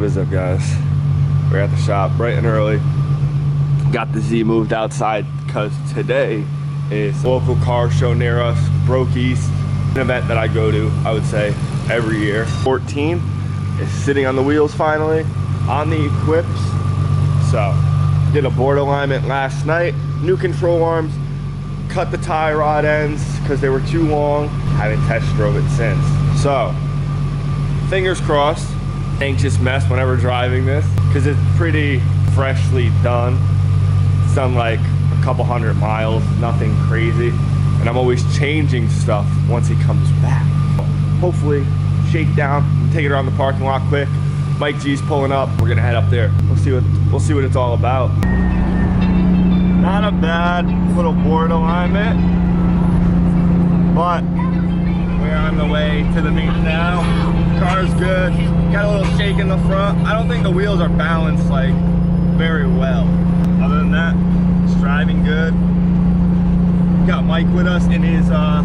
What is up, guys? We're at the shop bright and early. Got the Z moved outside because today is local car show near us, Broke East. An event that I go to, I would say, every year. 14 is sitting on the wheels finally, on the equips. So, did a board alignment last night, new control arms, cut the tie rod ends because they were too long. Haven't test drove it since. So, fingers crossed. Anxious mess whenever driving this because it's pretty freshly done. It's done like a couple hundred miles, nothing crazy. And I'm always changing stuff once he comes back. Hopefully, shake down, and take it around the parking lot quick. Mike G's pulling up. We're gonna head up there. We'll see what we'll see what it's all about. Not a bad little board alignment, but we're on the way to the meet now. Car's good. Got a little shake in the front. I don't think the wheels are balanced like very well. Other than that, it's driving good. Got Mike with us in his uh,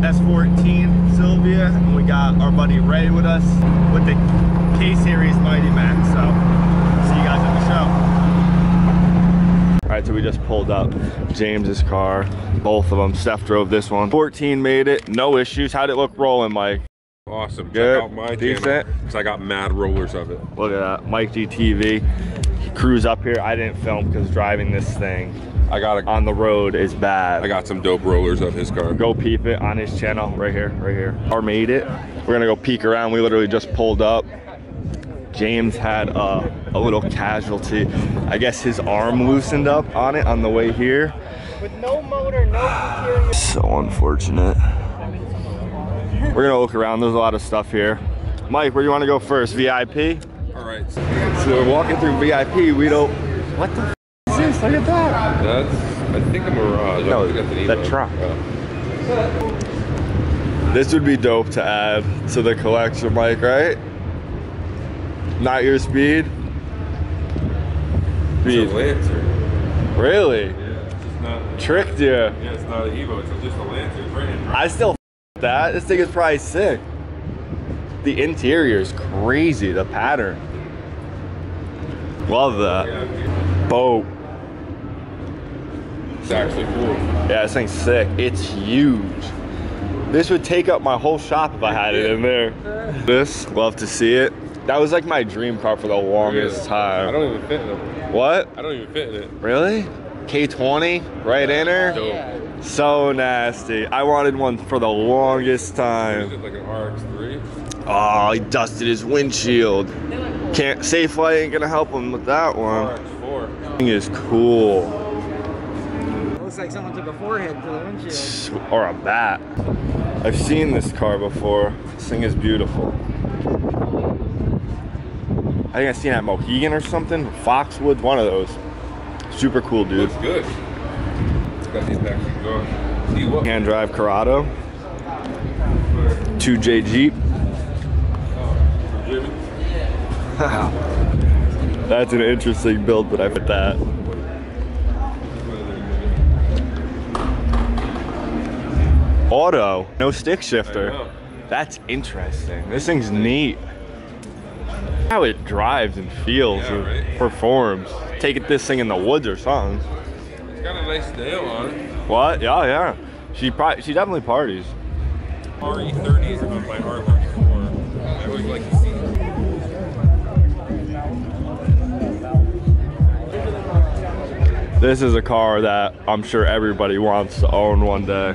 S14 Sylvia, and we got our buddy Ray with us with the K-Series Mighty Max. So, see you guys at the show. All right, so we just pulled up James's car, both of them. Steph drove this one. 14 made it, no issues. How'd it look rolling, Mike? Awesome. Good. Check out my Decent. channel because I got mad rollers of it. Look at that, Mike GTV. He crews up here. I didn't film because driving this thing I got a, on the road is bad. I got some dope rollers of his car. go peep it on his channel right here, right here. Or made it. We're gonna go peek around. We literally just pulled up. James had a, a little casualty. I guess his arm loosened up on it on the way here. With no motor, no interior. So unfortunate. We're gonna look around. There's a lot of stuff here. Mike, where do you want to go first? VIP? All right. So we're walking through VIP. We don't. What the f- is this? Look at that. That's I think a Mirage. No, I think that's an the Evo. truck. This would be dope to add to the collection, Mike, right? Not your speed? It's Speed. a Lancer. Really? Yeah, it's just not. Tricked you. Yeah, it's not an Evo. It's just a Lancer. It's right in. I still f- that. This thing is probably sick. The interior is crazy. The pattern. Love that. Boat. It's actually cool. Yeah, this thing's sick. It's huge. This would take up my whole shop if I had it in there. This, love to see it. That was like my dream car for the longest time. I don't even fit in it. What? I don't even fit in it. Really? K20 right in her? Dope. So nasty. I wanted one for the longest Is time. it like an RX-3? Oh, he dusted his windshield. Can't Safelite ain't gonna help him with that one. RX-4. Thing is cool. Looks like someone took a forehead to the windshield. Or a bat. I've seen this car before. This thing is beautiful. I think I've seen it at Mohegan or something. Foxwood, one of those. Super cool, dude. Looks good. Got these back seats on. See what? Hand drive Corrado. 2J Jeep. That's an interesting build, but I put that. Auto, no stick shifter. That's interesting. This thing's neat. How it drives and feels Yeah, and right? performs. Take it this thing in the woods or something. It's got a nice nail on it. What? Yeah, yeah. She probably she definitely parties. RE30 is on my R34. I always like to see. This is a car that I'm sure everybody wants to own one day.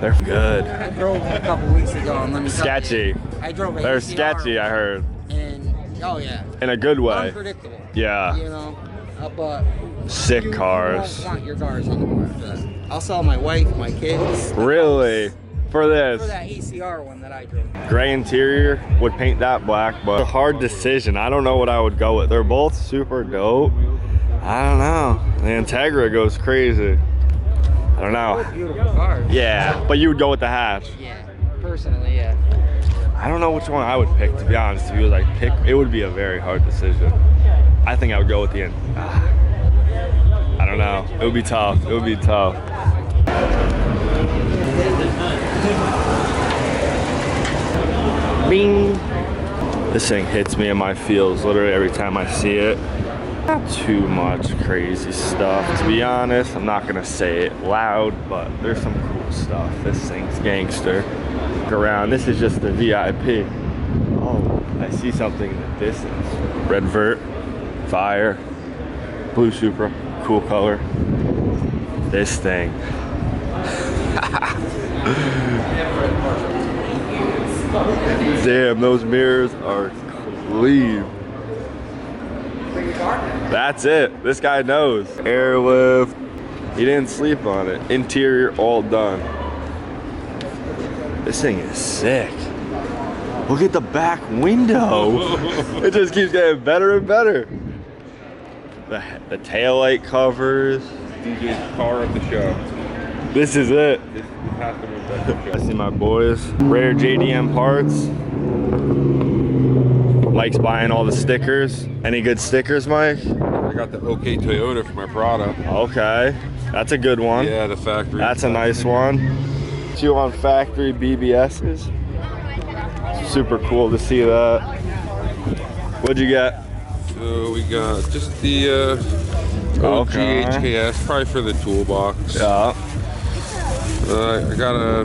They're good. I drove a couple weeks ago and let me tell you, Sketchy. I drove a They're ACR sketchy, I heard. And oh yeah, In a good way. unpredictable. Yeah. You know, uh, but Sick you, cars. Want your cars anymore after that. I'll sell my wife, my kids. Really? house For For this. that ECR one that I drove. Gray interior, would paint that black, but a hard decision. I don't know what I would go with. They're both super dope. I don't know. The Integra goes crazy. I don't know. Yeah, but you would go with the hatch. Yeah. Personally, yeah. I don't know which one I would pick, to be honest. If you was like pick, it would be a very hard decision. I think I would go with the end. Ah. I don't know. It would be tough. It would be tough. Bing. This thing hits me in my feels literally every time I see it. Not too much crazy stuff, to be honest. I'm not gonna say it loud, but there's some cool stuff. This thing's gangster. Look around, this is just the VIP. Oh, I see something in the distance. Red vert, fire, blue Supra, cool color. This thing. Damn, those mirrors are clean. That's it. This guy knows. Airlift. He didn't sleep on it. Interior all done. This thing is sick. Look at the back window. it just keeps getting better and better. The, the tail light covers. DJ's car of the show. This is it. This has to be the I see my boys. Rare JDM parts. Mike's buying all the stickers. Any good stickers, Mike? I got the OK Toyota for my Prado. Okay. That's a good one. Yeah, the factory. That's a nice one. Two on factory BBSs. Super cool to see that. What'd you get? So we got just the uh, OG Okay. HKS, probably for the toolbox. Yeah. Uh, I got a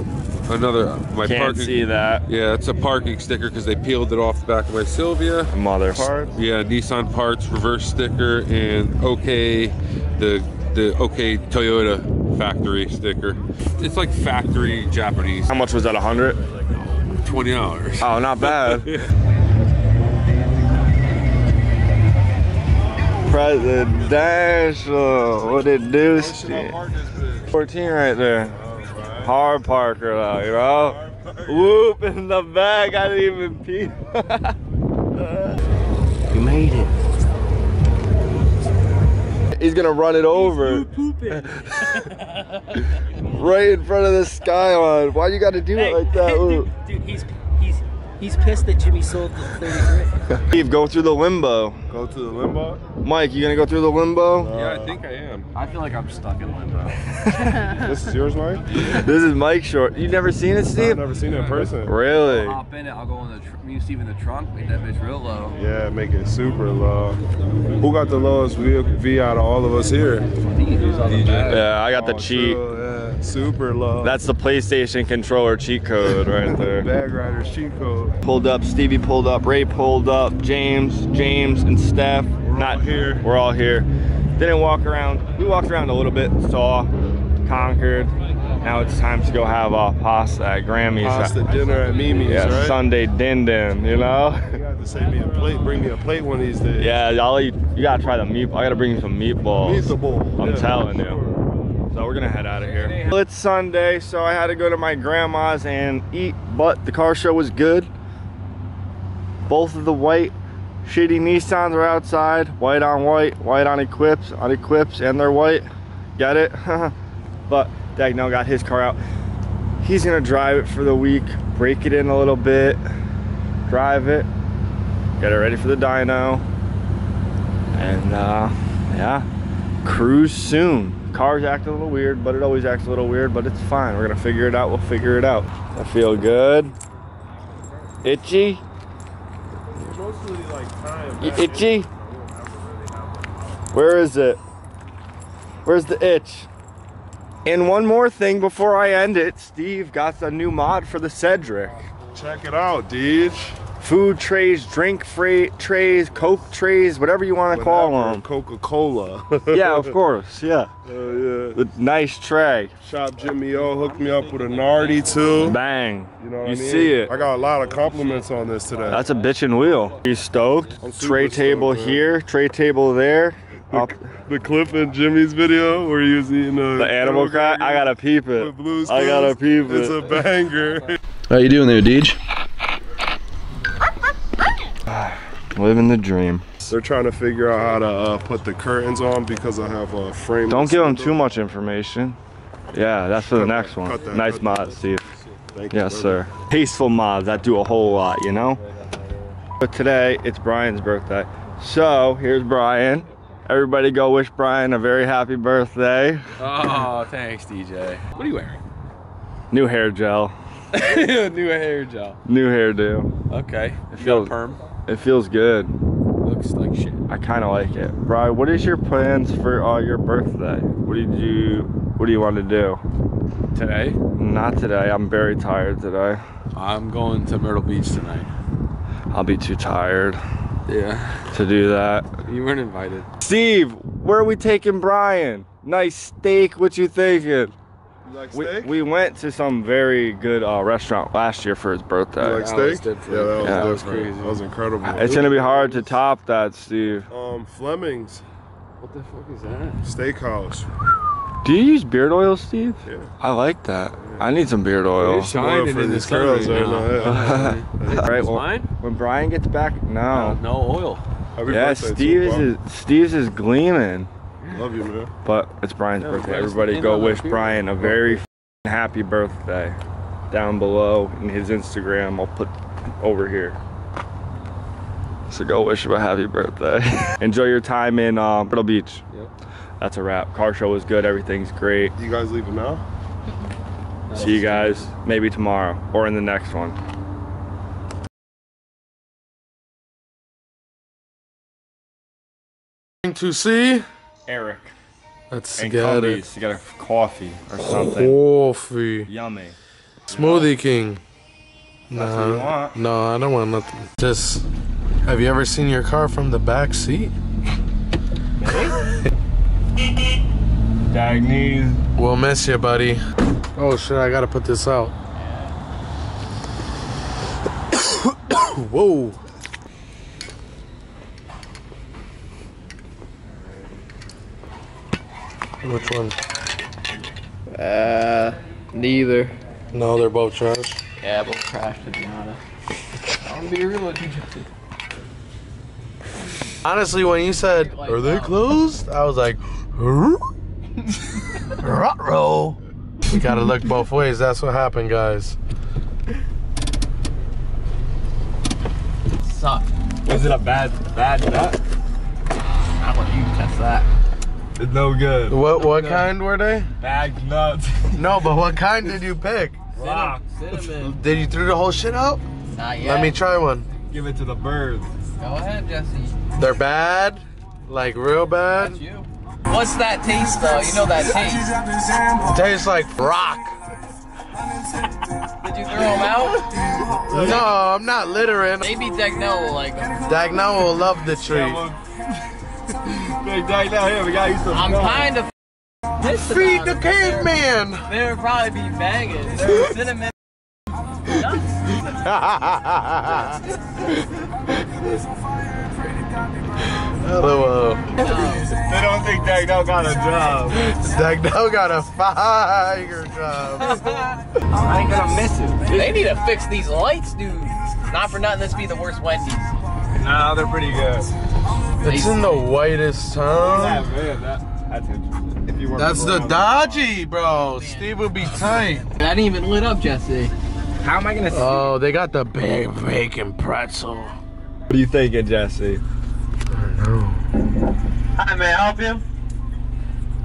another my Can't parking. see that. Yeah, it's a parking sticker because they peeled it off the back of my Sylvia. Mother parts. Yeah, Nissan parts reverse sticker and OK the the OK Toyota factory sticker. It's like factory Japanese. How much was that? A hundred? Twenty dollars. Oh, not bad. Presidential. Uh, what it do? Steve? 14 right there. Oh, Hard Parker though, you know? Whoop in the back. I didn't even pee. you made it. He's gonna run it over. right in front of the skyline. Why you gotta do it like that? Dude, dude, he's he's he's pissed that Jimmy sold the 33. Steve, go through the limbo. Go to the limbo. Mike, you gonna go through the limbo? Yeah, I think I am. I feel like I'm stuck in limbo. This is yours, Mike? This is Mike Short. You've never seen it, Steve? I've never seen it in person. Really? Hop in it, I'll go in the tr- me and Steve in the trunk, make that bitch real low. Yeah, make it super low. Who got the lowest V, v out of all of us here? DJ. Yeah, I got the Oh, cheat. true, yeah, super low. That's the PlayStation controller cheat code right there. Bag Riders cheat code. Pulled up, Stevie pulled up, Ray pulled up, James, James, and Steph. We're all here. We're all here. Didn't walk around. We walked around a little bit, saw, conquered. Now it's time to go have a pasta at Grammy's. Pasta dinner at Mimi's, yeah, right? Sunday din din, you know? You have to save me a plate. Bring me a plate one of these days. Yeah, y'all eat, you gotta try the meat. I gotta bring you some meatballs. Meatable. I'm Yeah, telling for you. So we're gonna head out of here. Well, it's Sunday, so I had to go to my grandma's and eat, but the car show was good. Both of the white shitty Nissans are outside, white on white, white on Equips, on Equips, and they're white. Get it? but Dagnell got his car out. He's gonna drive it for the week, break it in a little bit, drive it, get it ready for the dyno, and uh, yeah, cruise soon. Car's acting a little weird, but it always acts a little weird, but it's fine. We're gonna figure it out. We'll figure it out. I feel good. Itchy? Mostly like time. Y- itchy? Where is it? Where's the itch? And one more thing before I end it, Steve got a new mod for the Cedric. Check it out, Deej. Food trays, drink fra- trays, Coke trays, whatever you want to call them. Coca Cola. Yeah, of course. Yeah, Oh yeah. the nice tray. Shop Jimmy O hooked me up with a Nardi too. Bang. You know what you I mean? see it. I got a lot of compliments on this today. That's a bitchin' wheel. He's stoked. I'm super Tray table stoked, man. here, tray table there. Up the clip in Jimmy's video where he was eating a, the animal crack. I gotta peep it. I gotta Clues. peep It's a banger. How you doing there, Deej? Living the dream. They're trying to figure out how to uh, put the curtains on because I have a frame. Don't give them too much information. Yeah, that's for the Cut next that, one. that, nice cut mod, that. Steve. Thank Yes, brother. sir. Tasteful mods that do a whole lot, you know? But today, it's Brian's birthday. So, here's Brian. Everybody go wish Brian a very happy birthday. Oh, thanks, DJ. What are you wearing? New hair gel. New hair gel. New hairdo. Okay. It You got a feels- perm? It feels good. Looks like shit. I kind of like it. Brian, what is your plans for uh, your birthday? What did you What do you want to do? Today, Not today. I'm very tired today. I'm going to Myrtle Beach tonight. I'll be too tired Yeah. to do that. You weren't invited. Steve, where are we taking Brian? Nice steak. What you thinking? You like We, steak? we went to some very good uh, restaurant last year for his birthday. you like steak? Yeah, that was, Yeah. That was crazy. That was incredible. it's gonna be hard to top that, Steve. Um, Fleming's What the fuck is that? Steakhouse. Do you use beard oil, Steve? Yeah. I like that. I need some beard oil. You're shining for in the these sun curls right right now. now, All right, well, mine? when Brian gets back, Uh, no. no oil. Happy yeah, birthday Steve's is Steve's is gleaming, Bob. Love you, man. but it's Brian's Yeah, birthday. Everybody go wish. Brian a very f***ing happy birthday. Down below in his Instagram, I'll put over here. So go wish him a happy birthday. Enjoy your time in um, Myrtle Beach. Yep. That's a wrap. Car show was good. Everything's great. You guys leaving now? See you guys maybe tomorrow or in the next one. to see. Eric Let's and get it. Cumbies to get a coffee or something. Coffee. Yummy. Smoothie King. That's what you want. No, I don't want nothing. Just, have you ever seen your car from the back seat? Dagny's. We'll miss you, buddy. Oh shit, I gotta put this out. Whoa. Which one? Uh, neither. No, they're both trash. Yeah, both trash to be honest. I'm gonna be real with you, Jesse. Honestly, when you said, Like, are they closed? I was like, "Rot roll. We gotta look both ways. That's what happened, guys. Suck. Is it a bad, bad nut? I'll let you test that. It's no good. What what kind were they? Bag nuts. No, but what kind did you pick? Rock. Cinnamon. Did you throw the whole shit out? Not yet. Let me try one. Give it to the birds. Go ahead, Jesse. They're bad, like real That's bad. you. What's that taste though? You know that taste. Tastes like rock. Did you throw them out? No, I'm not littering. Maybe Dagnell will like them. Dagnall will love the tree. Big day down here. We got you some. I'm kind of pissed Feed the caveman. They would probably be banging. They're cinnamon. nuts. Hello. They don't think Dagnell got a job. Dagnall got a fire job. I ain't gonna miss it. They need to fix these lights, dude. Not for nothing, this be the worst Wendy's. Nah, they're pretty good. It's in the whitest Yeah, town. man. That, that's interesting. If you weren't That's the Dodgy, bro. Steve would be tight. That ain't even lit up, Jesse. How am I gonna see? Oh, they got the big bacon pretzel. what are you thinking, Jesse? Hi, may I help you?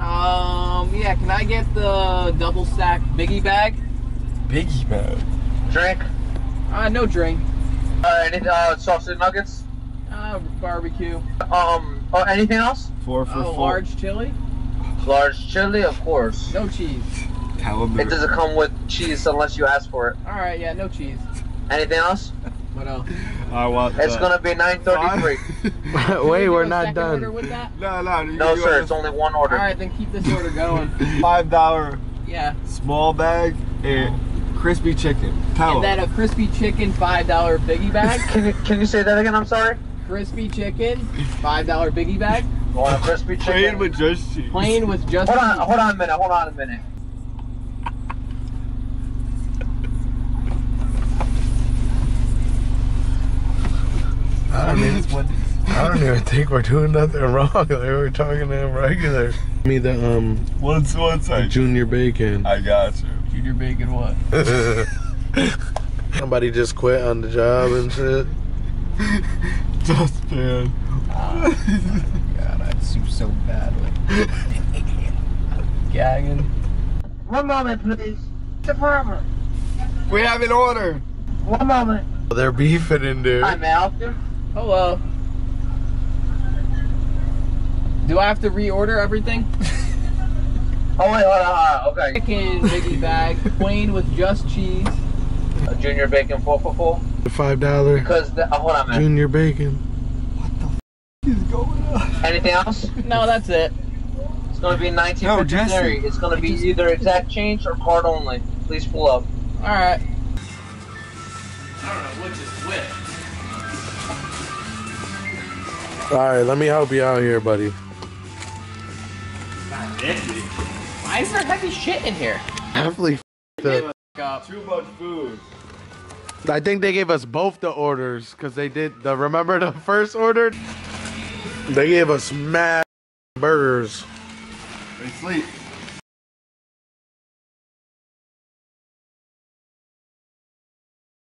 Um, yeah, can I get the double stack biggie bag? Biggie bag. Drink? Uh, no drink. Uh, any uh, sausage nuggets? Uh, barbecue. Um, oh, anything else? Four for Oh, four. large chili? Large chili, of course. No cheese. Tell It doesn't come with cheese unless you ask for it. Alright, yeah, no cheese. Anything else? What else? I want. It's the- gonna be 9.33. Wait, we're not done. with that? No, no. you- No, sir, want it's only one order. Alright, then keep this order going. Five dollar Yeah. small bag and crispy chicken. Tell And then a crispy chicken $5 biggie bag. Can you, can you say that again? I'm sorry. Crispy chicken, $5 biggie bag. You want a crispy chicken? Plain with just cheese. Plain with just Hold on, cheese. hold on a minute. Hold on a minute. I don't, even, I don't even think we're doing nothing wrong. Like we're talking to him regular. Give me the um One, one second. junior bacon. I got you. Junior bacon what? Somebody just quit on the job and shit. Just man. God, I sue so badly. Gagging. One moment, please. The farmer. We have an order. One moment. They're beefing in Hi, there. I help you? Hello. Do I have to reorder everything? Oh wait, hold on, hold on. Okay. Chicken biggie bag, plain with just cheese. A junior bacon four for four. The five dollar Because the, oh, hold on, man. junior bacon. What the f is going on? Anything else? No, that's it. It's going to be 1953. it's going to be either exact change or card only. Please pull up. All right. I don't know which is which. All right, let me help you out here, buddy. Why is there heavy shit in here? Definitely the. Up. Too much food. I think they gave us both the orders because they did the. Remember the first order? They gave us mad burgers. They sleep.